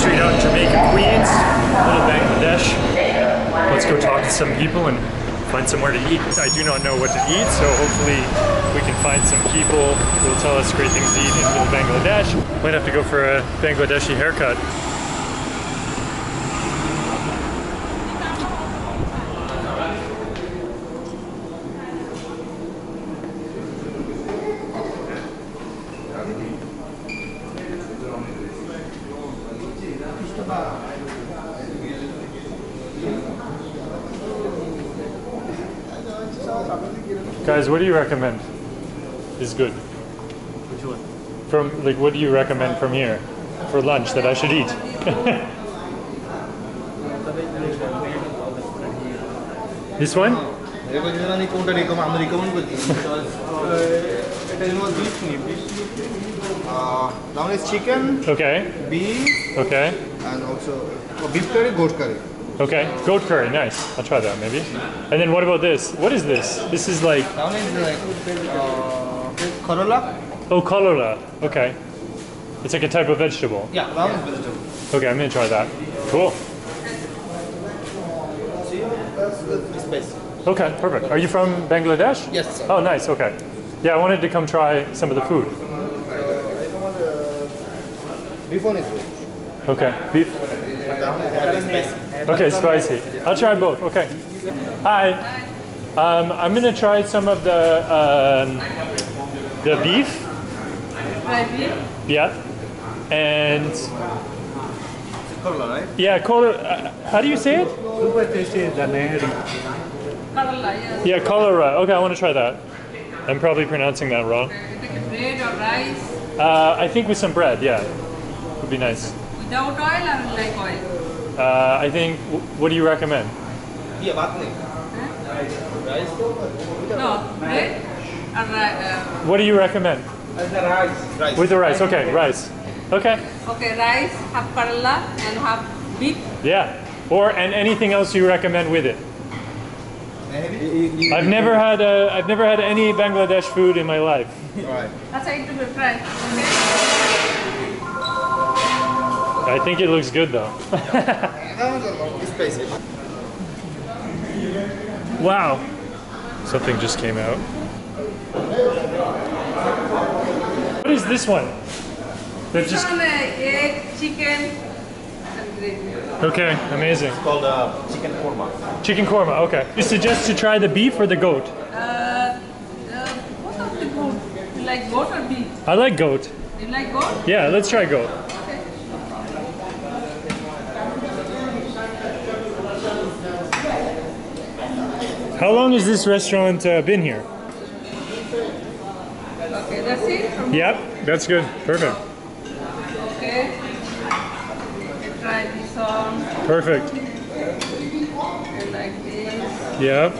street out in Jamaica, Queens, little Bangladesh. Let's go talk to some people and find somewhere to eat. I do not know what to eat, so hopefully we can find some people who will tell us great things to eat in little Bangladesh. Might have to go for a Bangladeshi haircut. Guys, what do you recommend is good? Which one? From like, what do you recommend from here for lunch that I should eat? this one? uh, down is chicken. Okay. Beef. Okay. And also oh, beef curry, goat curry. Okay. Goat curry. Nice. I'll try that maybe. And then what about this? What is this? This is like That one is like uh, karela. oh cholera. Okay. It's like a type of vegetable. Yeah, that one is vegetable. Okay, I'm gonna try that. Cool. That's the spice. Okay, perfect. Are you from Bangladesh? Yes, sir. Oh, nice. Okay. Yeah, I wanted to come try some of the food. Beef one is good. Okay. Beef. But that one is very spicy. Okay, spicy. I'll try both. Okay. Hi. Um, I'm gonna try some of the um, the beef. Dry beef. Yeah. And Karela, right? yeah, cholera. Uh, how do you say it? Super tasty the nehri. Karela. Yeah, cholera. Okay, I want to try that. I'm probably pronouncing that wrong. Take bread or rice Uh, I think with some bread. Yeah, would be nice. without oil or like oil. Uh, I think. What do you recommend? Yeah. Rice? No, bread uh, What do you recommend? Rice. With the rice. Okay, rice. Okay. okay, rice, half Karela and half beef. Yeah. Or and anything else you recommend with it? I've never had a, I've never had any Bangladesh food in my life. Alright. That's how to be try. Okay. I think it looks good though. That one's a lot spicy. wow. Something just came out. What is this one? That This just one, uh, egg, chicken, okay, amazing. It's called uh, chicken korma. Chicken korma. Okay. You suggest to try the beef or the goat? Uh, uh, what of the food? You like goat or beef? I like goat. You like goat? Yeah, let's try goat. How long has this restaurant uh, been here? Okay, that's it. Yep, that's good. Perfect. Okay. Try this one. Perfect. Okay, like this. Yep.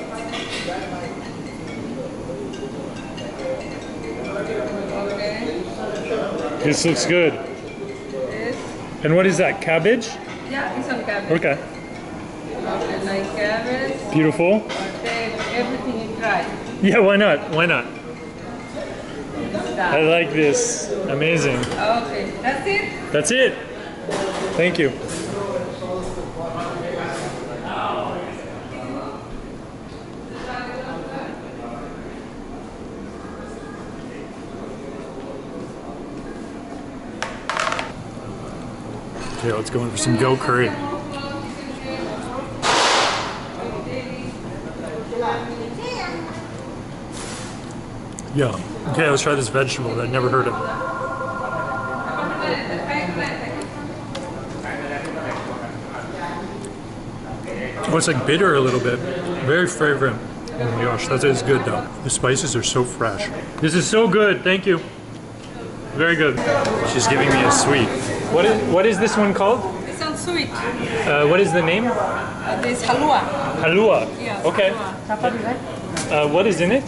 Okay. This looks good. This. And what is that? Cabbage? Yeah, this one cabbage. Okay. Okay, like cabbage. Beautiful. Everything you try. Yeah, why not? Why not? I like this. Amazing. Okay, that's it. That's it. Thank you. Okay, let's go in for some goat curry. Yeah. Okay, let's try this vegetable that I never heard of. Oh, it's like bitter a little bit. Very fragrant. Oh my gosh, that is good though. The spices are so fresh. This is so good. Thank you. Very good. She's giving me a sweet. What is what is this one called? This one's sweet. Uh, what is the name? Uh, this halua. Halua. Yeah. Okay. halwa. Uh, what is in it?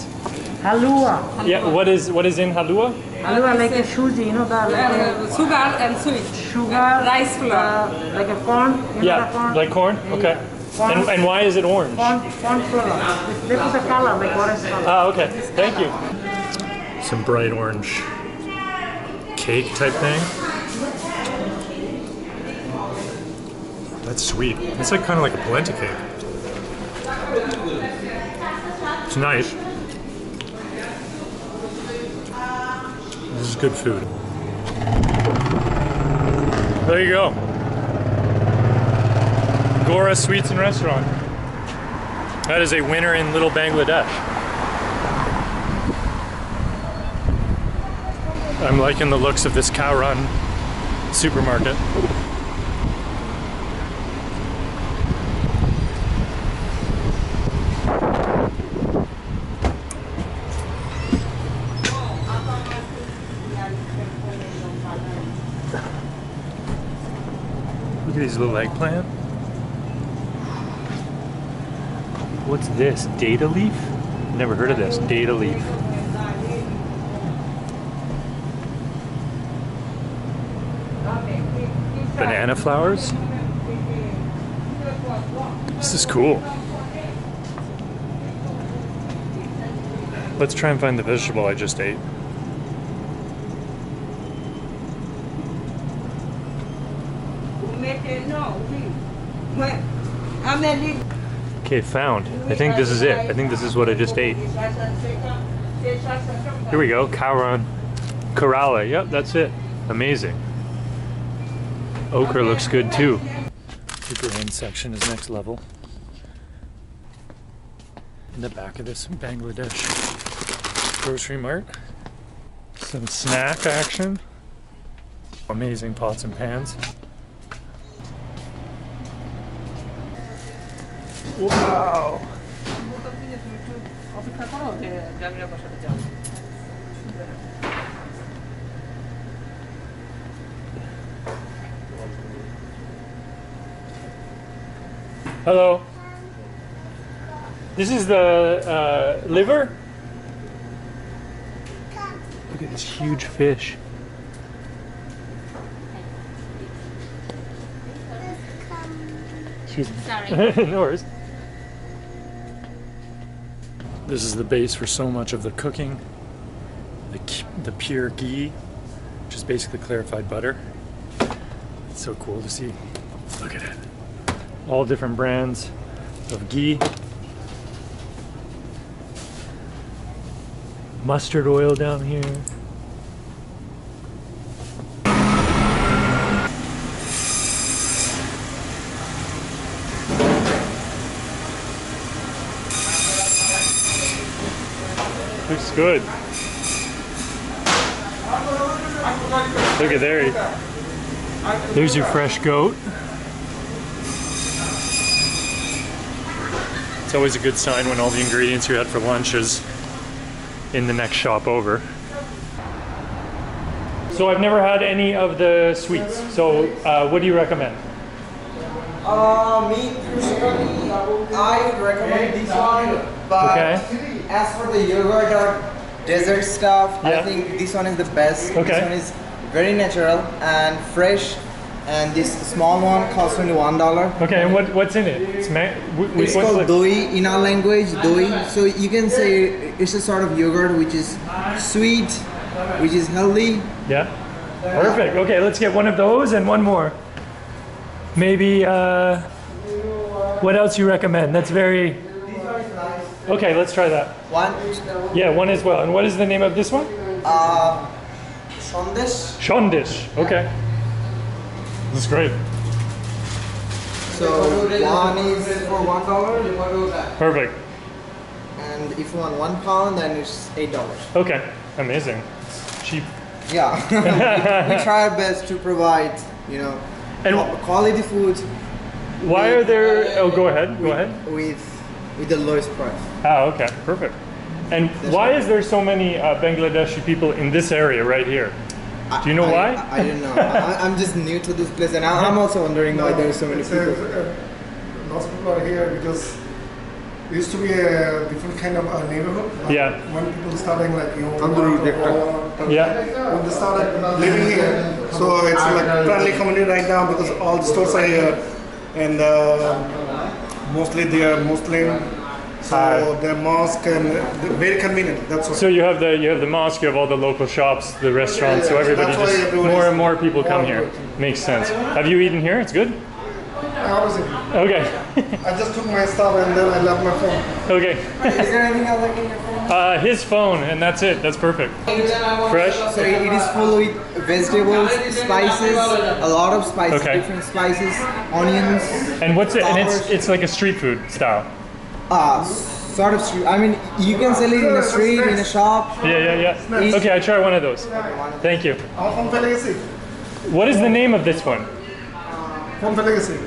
Halua. Yeah. What is what is in halua? Halua like a suji, you know, the like a Uh, sugar and sweet. sugar. Rice flour. Uh, like a corn. You know Yeah, corn? like corn. Okay. Corn. And, and why is it orange? Corn, corn flour. They put the color, like orange color. Ah, okay. Thank you. Some bright orange cake type thing. That's sweet. It's like kind of like a polenta cake. It's nice. Is good food. There you go. Ghoroa Sweets and Restaurant. That is a winner in Little Bangladesh. I'm liking the looks of this Kawran supermarket. Little eggplant. What's this? Data leaf? Never heard of this. Data leaf. Banana flowers? This is cool. Let's try and find the vegetable I just ate. Okay, found. I think this is it. I think this is what I just ate. Here we go. Kawran. Karela. Yep, that's it. Amazing. Okra looks good too. The grain section is next level. In the back of this Bangladesh grocery mart. Some snack action. Amazing pots and pans. অপেক্ষা করো যে জামিরা বাসাতে যাও Hello. This is the uh, liver. Look at this huge fish. Excuse me. Sorry. no worries. This is the base for so much of the cooking. The, the pure ghee, which is basically clarified butter. It's so cool to see. Look at it. All different brands of ghee. Mustard oil down here. Looks good. Look at there. There's your fresh goat. It's always a good sign when all the ingredients you had for lunch is in the next shop over. So I've never had any of the sweets. So uh, what do you recommend? Uh, me personally, I would recommend this one, but Okay. As for the yogurt or dessert stuff, Yeah. I think this one is the best. Okay. This one is very natural and fresh, and this small one costs only one dollar. Okay, and what, what's in it? It's ma- It's called the- doi in our language, doi. So you can say it's a sort of yogurt which is sweet, which is healthy. Yeah. Perfect. Okay, let's get one of those and one more. Maybe uh, what else you recommend? That's very Okay, let's try that. One, Yeah, one as well. And what is the name of this one? uh, sandesh. Shondish. Okay. That's great. So one is for one dollar, Perfect. and if you want one pound, then it's eight dollars. Okay. Amazing. It's cheap. Yeah, we, we try our best to provide, you know, And- quality food Why are there Oh, go ahead. Go ahead. with with the lowest price. Ah, okay. Perfect. And why is there so many uh, Bangladeshi people in this area right here? Do you know I, why? I, I don't know. I, I'm just new to this place, and I, I'm also wondering why there are so many people. lots of people are here because it used to be a different kind of uh, neighborhood. But Yeah. When people starting like you know, Tandoori Walmart, Yeah. When they started living here, so it's like friendly community right now because all the stores are here, and uh, mostly they are Muslim. So the mosque and they're very convenient. That's what. So you have the you have the mosque, you have all the local shops, the restaurants. So yeah. everybody That's just more and more people come here. people. Makes sense. Have you eaten here? It's good. Always eat. Okay. I just took my stuff and then I left my phone. okay. Is there anything else I can get from? Uh, his phone, and that's it. That's perfect. Fresh. So it it is full with vegetables, spices, a lot of spices, Okay. different spices, onions. And what's it? And it's Flowers. it's like a street food style. Uh, sort of street. I mean, you can sell it in a street, in a shop. Yeah, yeah, yeah. Okay, I try one of those. Thank you. I'm from Legacy. What is the name of this one? From Legacy.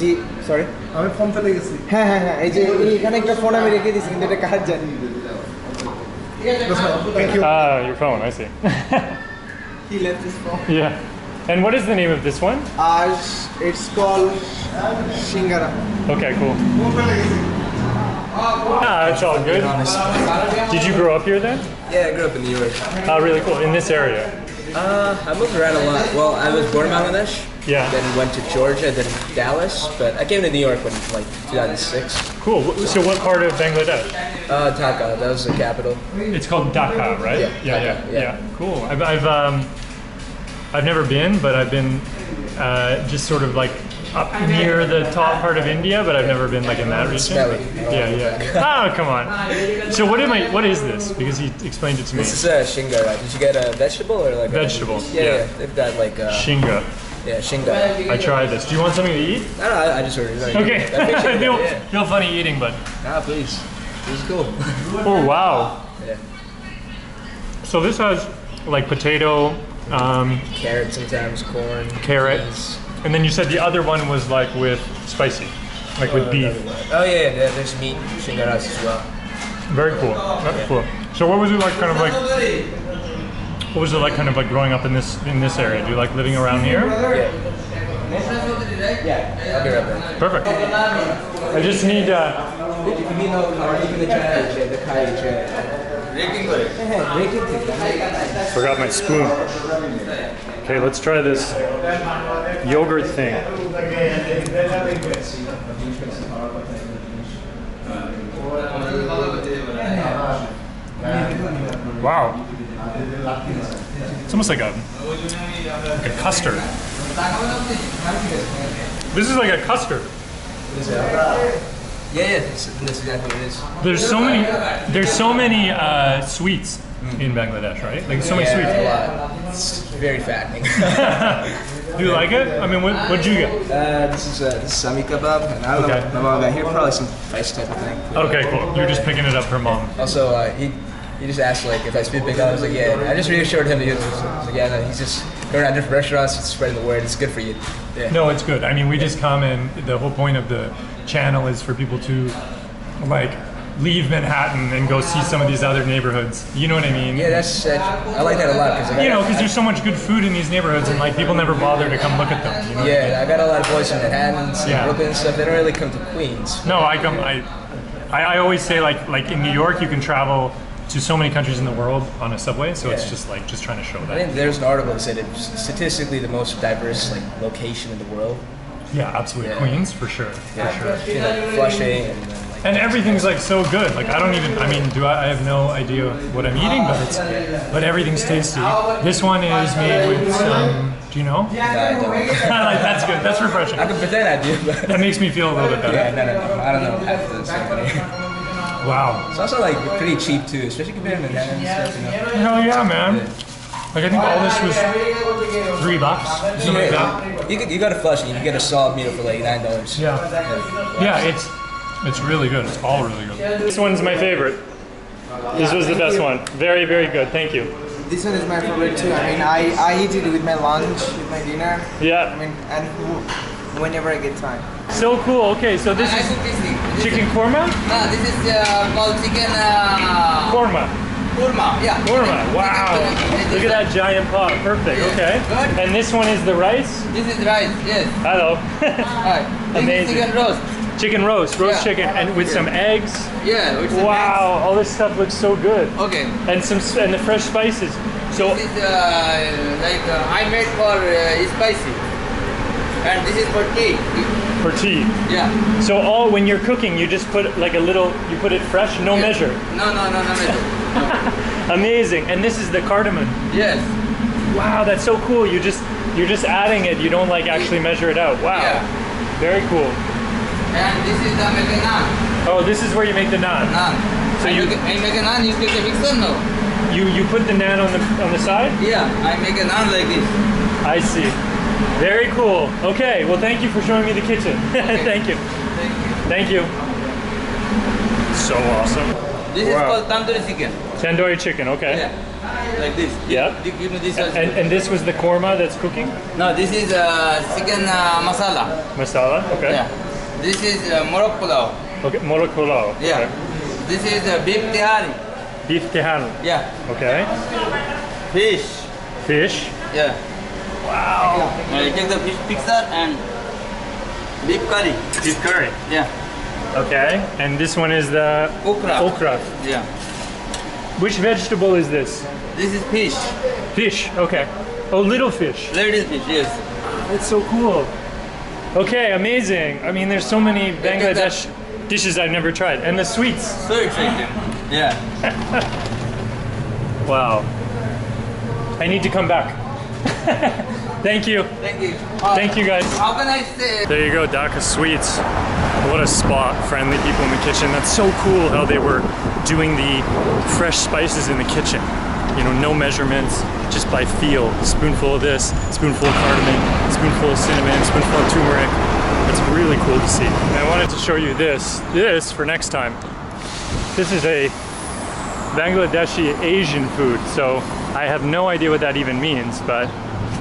G sorry I'm from Legacy. হ্যাঁ হ্যাঁ হ্যাঁ এই যে এখানে একটা phone আমি রেখে দিয়েছি কিন্তু এটা কাজ জানি That's right. Thank you. Ah, your phone. I see. He left his phone. yeah. And what is the name of this one? Uh, it's called Shingara. Okay, cool. Ah, it's all good. Did you grow up here then? Yeah, I grew up in New York. Oh, really cool. In this area. Uh, I moved around a lot. Well, I was born in Bangladesh. Yeah. Then went to Georgia, then Dallas. But I came to New York when like 2006. Cool. Wh- So, what part of Bangladesh? Uh, Dhaka, that was the capital. It's called Dhaka, right? Yeah, yeah, Dhaka, yeah, yeah. Cool. I've, I've um, I've never been, but I've been uh, just sort of like up near the top part of India, but I've never been like in that region. Yeah, yeah. Oh, come on. So, what am I? What is this? Because he explained it to me. This is a shingara. Did you get a vegetable or like a Vegetable, Yeah, yeah. yeah. They've got like a, Shinga. Yeah shingara. I tried this. Do you want something to eat? No, don't. I, I just ordered it. Okay. Feel, yeah. funny eating, but Ah, please. This is cool. oh wow. Yeah. So this has like potato, um, Carrot sometimes, corn, carrot, peas. and then you said the other one was like with spicy, like with beef. Oh yeah, yeah, there's meat shingaras as well. Very cool. That's cool. So what was it like, kind of like? What was it like, kind of like growing up in this in this area? Do you like living around here? Yeah. Yeah, I'll be right back. Perfect. I just need. Uh, forgot my spoon. Okay, let's try this yogurt thing. Wow. It's almost like a like a custard. This is like a custard. Yeah, yeah, that's, that's exactly what it is. There's so many. There's so many uh, sweets in Bangladesh, right? Like so many sweets. a lot. It's very fattening. Do you like it? I mean, what what'd you get? Uh, this is uh, this is shami kebab, and I don't Okay. know what my mom got here. Probably some rice type of thing. Okay, cool. You're just picking it up for mom. Also, uh, he he just asked like if I speak Bengali. I was like, yeah. I just reassured him that he was, like, yeah, no, he's just going around different restaurants, spreading the word. It's good for you. Yeah. No, it's good. I mean, we just come and the whole point of the channel is for people to like leave Manhattan and go see some of these other neighborhoods. You know what I mean? Yeah, that's uh, I like that a lot because You know, because there's so much good food in these neighborhoods, and like people never bother to come look at them. You know? yeah, I got a lot of boys from Manhattan, and Yeah. Brooklyn and stuff. They don't really come to Queens. No, I come. I, I, I always say like like in New York, you can travel to so many countries in the world on a subway. So it's just like just trying to show that. I think there's an article that said it's statistically the most diverse like location in the world. Yeah, absolutely. Yeah. Queens for sure, for sure. Know, like Flushing and then like And everything's like so good. Like I don't even. I mean, do I? I have no idea what I'm eating, but it's but everything's tasty. This one is made with some. Do you know? Don't- like that's good. That's refreshing. I can pretend I do, but That makes me feel a little bit yeah, better. no, no, no. I don't know half in here. Wow. It's also like pretty cheap too, especially compared to Manhattan and stuff. You know? Hell yeah, man. Like I think all this was three bucks, something like that. You, could, you go to Flushing, you can get a solid meal for like nine dollars. Yeah. Yeah, it's it's really good. It's all really good. This one's my favorite. This was the best one. Very, very good. Thank you. This one is my favorite too. I mean, I, I eat it with my lunch, with my dinner. Yeah. I mean, and whenever I get time. So cool. Okay, so this I is this chicken korma? No, this is uh, called chicken uh, Korma. kurma. Yeah. Korma. Wow. Look at that giant pot. Perfect. Okay. Good. And this one is the rice? This is rice. Yes. Hello. This Amazing. chicken roast. chicken roast, roast Yeah. chicken, and with some eggs. Yeah. It's a Wow, all this stuff looks so good. Okay. And some and the fresh spices. So This is uh, like uh, I made for uh, spicy, and this is for tea. For tea. Yeah. So all when you're cooking, you just put like a little, you put it fresh, no Yeah. measure. No, no, no, no measure. Amazing. And this is the cardamom. yes. Wow, that's so cool. You just you're just adding it. You don't like actually measure it out. Wow. Yeah. Very cool. And this is the make naan. Oh, this is where you make the naan. Naan. So I you- make, I make a naan, you take a mixer no? You you put the naan on the on the side? Yeah, I make a naan like this. I see. Very cool. Okay, well thank you for showing me the kitchen. thank you. Thank you. Thank you. So awesome. This is called tandoori chicken. Tandoori chicken, okay. Yeah. Like this. Yeah. Give, me this. And, and this was the korma that's cooking? no, this is uh, chicken uh, masala. Masala, okay. Yeah. This is uh, morok pulao. Okay, morokulao. Yeah. This is uh, beef tihari. Beef tehal. Yeah. Okay. Fish. Fish. Yeah. Wow. I take the fish picture and beef curry. Beef curry. Yeah. Okay. And this one is the Okra. okra. Yeah. Which vegetable is this? This is fish. Fish. Okay. Oh, little fish. Little fish, yes. That's so cool. Okay, amazing. I mean, there's so many. Bangladesh dishes I've never tried. And the sweets. So exciting. Yeah. Wow. I need to come back. Thank you. Thank you. Uh, Thank you guys. How can I say? There you go, Dhaka Sweets. What a spot. Friendly people in the kitchen. That's so cool how they were doing the fresh spices in the kitchen. You know, no measurements, just by feel. A Spoonful of this, spoonful of cardamom, spoonful of cinnamon, spoonful of turmeric. It's really cool to see. And I wanted to show you this, this for next time. This is a Bangladeshi Asian food, so I have no idea what that even means, but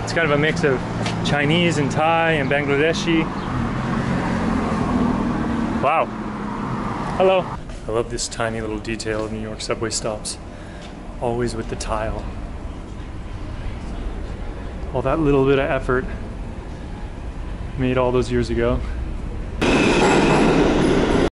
it's kind of a mix of Chinese and Thai and Bangladeshi. Wow. Hello. I love this tiny little detail of New York subway stops. Always with the tile. All that little bit of effort made all those years ago